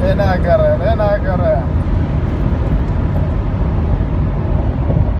enää käräillä, enää käräillä.